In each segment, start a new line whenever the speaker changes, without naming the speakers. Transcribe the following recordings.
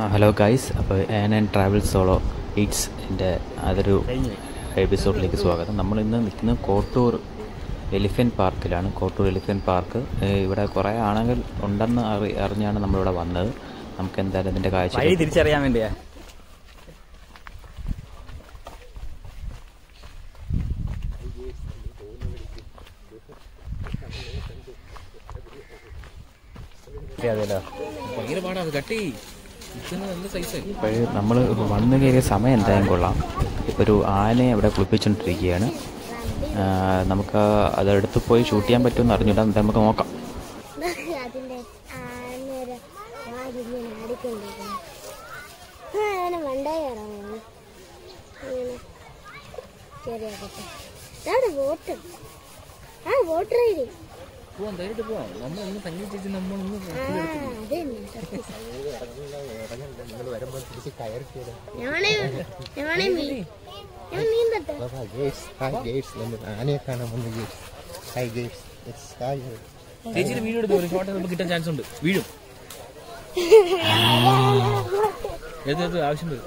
ആ hello guys അപ്പോൾ an and travel solo eats എന്റെ അതൊരു എപ്പിസോഡിലേക്ക് സ്വാഗതം. നമ്മൾ ഇന്ന് നിൽക്കുന്നത് Kottoor elephant പാർക്കിലാണ്. Kottoor elephant park. ഇവിടെ കുറേ ആണുങ്ങൾ ഉണ്ടെന്ന് അറി അറിഞ്ഞാണ് നമ്മളിവിടെ വന്നത്. നമുക്ക് എന്തായാലും ഇതിന്റെ കാഴ്ച
തിരിച്ചറിയാൻ വേണ്ടിയാ. അതെല്ലോ
ഭയങ്കര പാടാണ് കട്ടി
ഇപ്പോൾ നമ്മൾ വന്നു കയറിയ സമയം എന്തായാലും കൊള്ളാം. ഇപ്പോൾ ഒരു ആനയെ അവിടെ കുളിപ്പിച്ചുകൊണ്ടിരിക്കുകയാണ് നമുക്ക് അതെടുത്ത് പോയി ഷൂട്ട് ചെയ്യാൻ പറ്റുമെന്ന് അറിഞ്ഞിട്ട് എന്തായാലും നമുക്ക് നോക്കാം.
അതിന്റെ ആ വോട്ടർ ആ വോട്ടർ ഐ ഇറങ്ങുന്നു
പോവാം ധൈര്യമായിട്ട് പോവാം. നമ്മൾ ഒന്ന് തങ്ങി ചേച്ചി നമ്മളൊന്ന് ചേച്ചിയുടെ വീഡിയോ എടുത്തു? ഒരു ഷോട്ട് നമുക്ക് കിട്ടാൻ ചാൻസ് ഉണ്ട്. വീഴും. എടുത്ത് എടുത്ത് ആവശ്യം വരും.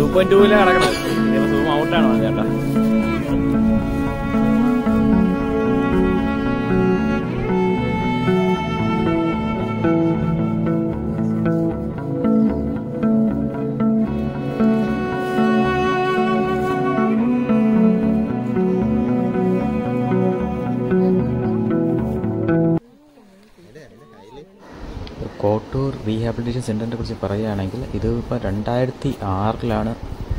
ടു പോയിന്റ് ടൂവിലാണ് കിടക്കണം സൂം ഔട്ടാണോ ചേട്ടാ
റീഹാബിലിറ്റേഷൻ സെന്ററിനെ കുറിച്ച് പറയുകയാണെങ്കിൽ ഇത് ഇപ്പോൾ രണ്ടായിരത്തി ആറിലാണ്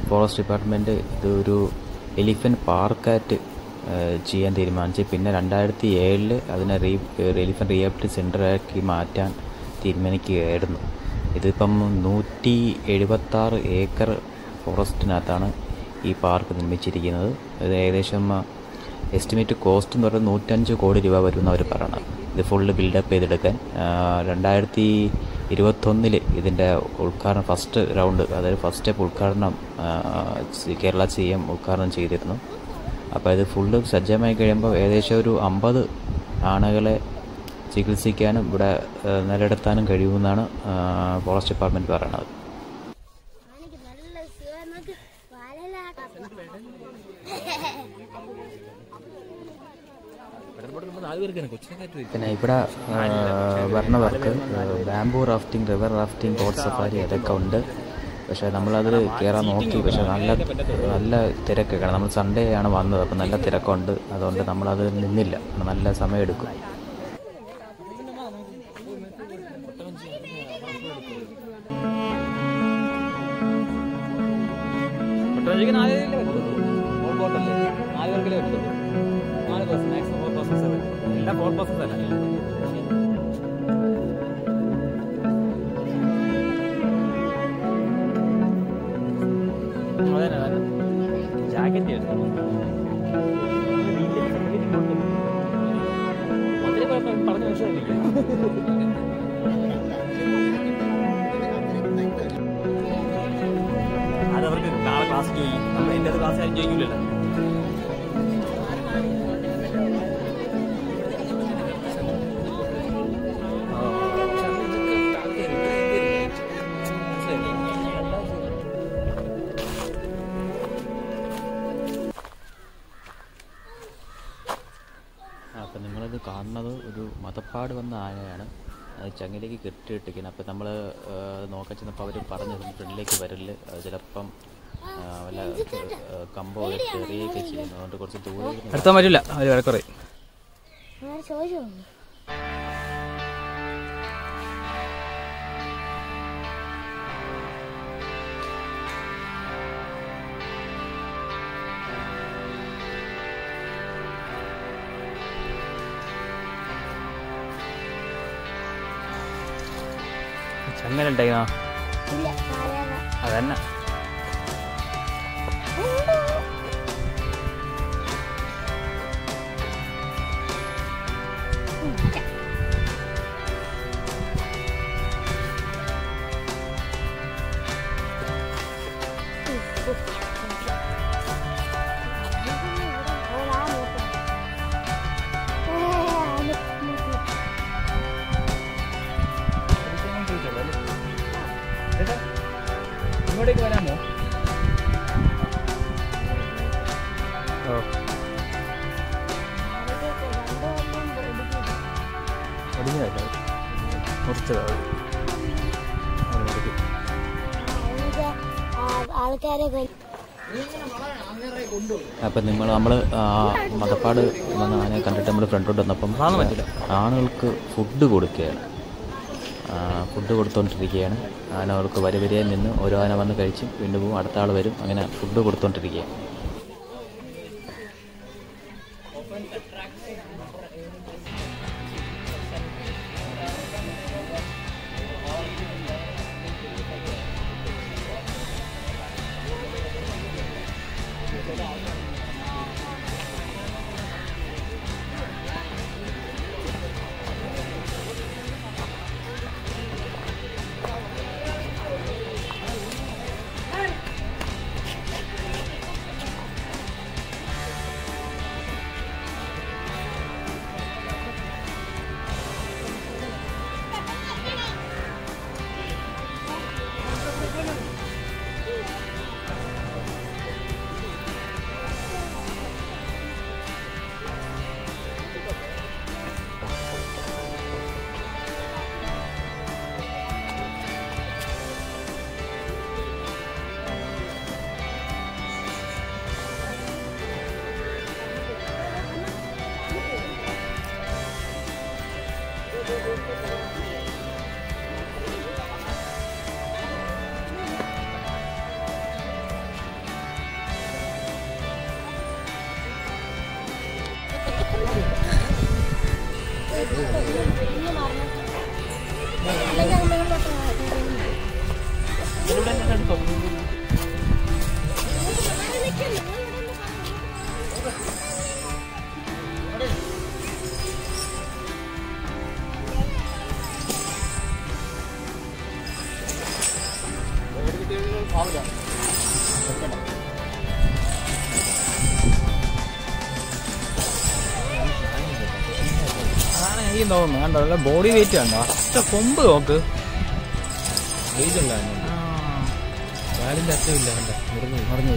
ഫോറസ്റ്റ് ഡിപ്പാർട്ട്മെന്റ് ഇതൊരു എലിഫന്റ് പാർക്കായിട്ട് ചെയ്യാൻ തീരുമാനിച്ച് പിന്നെ രണ്ടായിരത്തി ഏഴിൽ അതിനെ റീ എലിഫന്റ് റീഹാബിലിറ്റേഷൻ സെന്ററാക്കി മാറ്റാൻ തീരുമാനിക്കുകയായിരുന്നു. ഇതിപ്പം നൂറ്റി എഴുപത്താറ് ഏക്കർ ഫോറസ്റ്റിനകത്താണ് ഈ പാർക്ക് നിർമ്മിച്ചിരിക്കുന്നത്. ഇത് ഏകദേശം എസ്റ്റിമേറ്റ് കോസ്റ്റ് എന്ന് പറയുന്നത് നൂറ്റഞ്ച് കോടി രൂപ വരുമെന്ന് അവർ പറയണം. ഇത് ഫുള്ള് ബിൽഡപ്പ് ചെയ്തെടുക്കാൻ. രണ്ടായിരത്തി ഇരുപത്തൊന്നിൽ ഇതിന്റെ ഉദ്ഘാടനം ഫസ്റ്റ് റൗണ്ട് അതായത് ഫസ്റ്റ് സ്റ്റെപ്പ് ഉദ്ഘാടനം കേരള സി എം ഉദ്ഘാടനം ചെയ്തിരുന്നു. അപ്പോൾ ഇത് ഫുള്ള് സജ്ജമായി കഴിയുമ്പോൾ ഏകദേശം ഒരു അമ്പത് ആനകളെ ചികിത്സിക്കാനും ഇവിടെ നിലനിർത്താനും കഴിയുമെന്നാണ് ഫോറസ്റ്റ് ഡിപ്പാർട്ട്മെന്റ് പറയണത്
എനിക്ക് നല്ല സുഖം നമുക്ക് വലലാക്കാം
നാല് പേർക്ക് കൊച്ചിനെ കാറ്റ് വരും
പിന്നെ ഇവിടെ വരണവർക്ക് bamboo rafting river rafting boat safari അതൊക്കെ ഉണ്ട്. പക്ഷേ നമ്മളതിൽ കയറാൻ നോക്കി. പക്ഷേ നല്ല നല്ല തിരക്കൊക്കെയാണ്. നമ്മൾ സൺഡേ ആണ് വന്നത്. അപ്പോൾ നല്ല തിരക്കുണ്ട്. അതുകൊണ്ട് നമ്മളത് നിന്നില്ല. നല്ല സമയമെടുക്കും.
ഒട്ടനവധിക്ക് എല്ലാം ഫോർ പേഴ്സൺസ് അല്ല അതന്നെ അതന്നെ. ജാക്കറ്റ് പറഞ്ഞ മനസ്സിലായില്ല അതവർക്ക് നാളെ ക്ലാസ് ചെയ്യും നമ്മൾ എന്റെ ക്ലാസ് ആരും ചെയ്യൂലല്ലോ.
വന്ന ആനയാണ്. അത് ചങ്ങിലേക്ക് കെട്ടിയിട്ടിരിക്കുന്നത് അപ്പോൾ നമ്മൾ നോക്കാൻ ചെന്നപ്പോൾ അവർ പറഞ്ഞു ഫ്രണ്ടിലേക്ക് വരൽ. ചിലപ്പം വല്ല കമ്പോ ചെറിയൊക്കെ ചെയ്യുന്നു. അതുകൊണ്ട് കുറച്ച് ദൂരം
അടുത്താൻ പറ്റില്ല. അവർ വിലക്കുറയും
ആര് ചോദിച്ചോ? செம்மேல டைனா அது என்ன ഒടിഞ്ഞതല്ല
മുറിച്ചതാണ്
അപ്പം നിങ്ങൾ നമ്മൾ മതപ്പാട് വന്ന ആനയെ കണ്ടിട്ട് നമ്മൾ ഫ്രണ്ടോട്ട് വന്നപ്പം. ആണുങ്ങൾക്ക് ഫുഡ് കൊടുക്കുകയാണ്. ഫുഡ് കൊടുത്തുകൊണ്ടിരിക്കുകയാണ് ആനകൾക്ക് വരി വരിയായി നിന്ന് ഓരോ ആന വന്ന് കഴിച്ചും വീണ്ടും പോകും അടുത്ത ആൾ വരും അങ്ങനെ ഫുഡ് കൊടുത്തുകൊണ്ടിരിക്കുകയാണ്
തോന്നുന്നു. കണ്ടോ നല്ല ബോഡി വെയിറ്റ് കണ്ടോ? അച്ഛ കൊമ്പ് നോക്ക്.
വെയിറ്റ്
ആ,
കാലിന്റെ അറ്റമില്ല കണ്ടോ? മുറിഞ്ഞു
മറിഞ്ഞു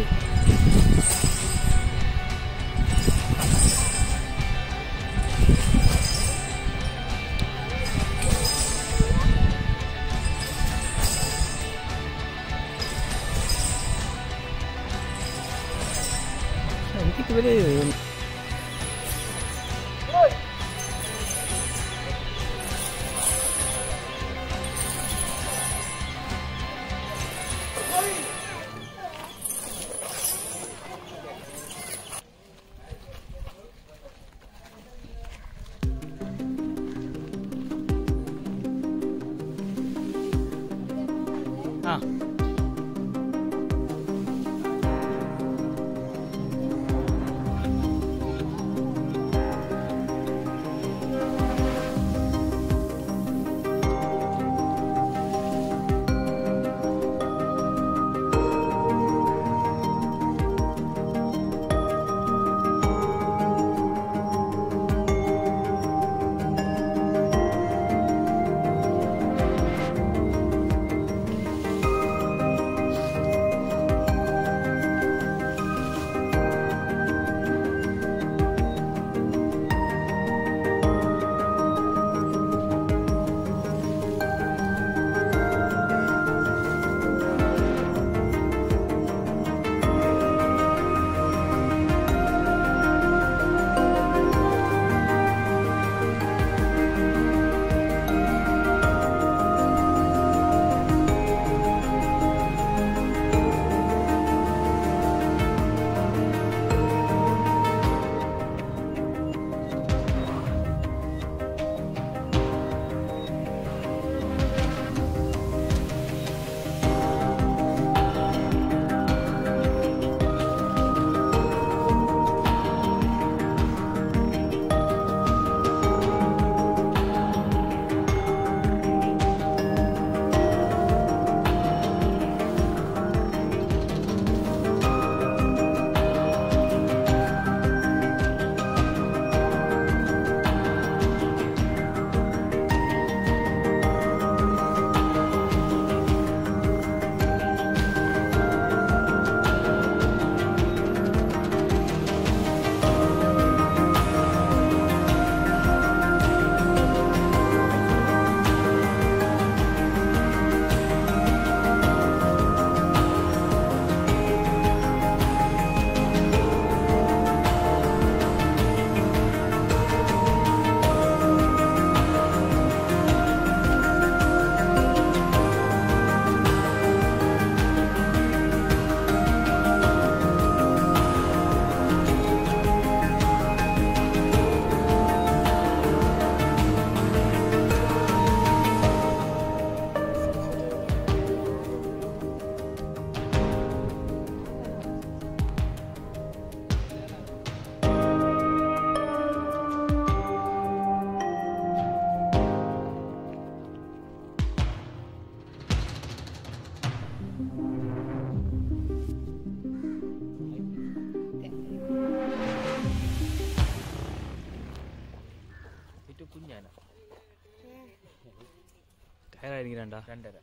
കയറായിരിക്കും രണ്ടാ?
രണ്ടര.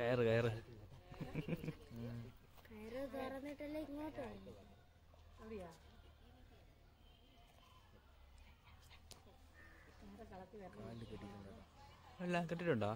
കയറ് കയറ്.
കയറ് ഇങ്ങോട്ട്
എല്ലാം കെട്ടിട്ടുണ്ടോ?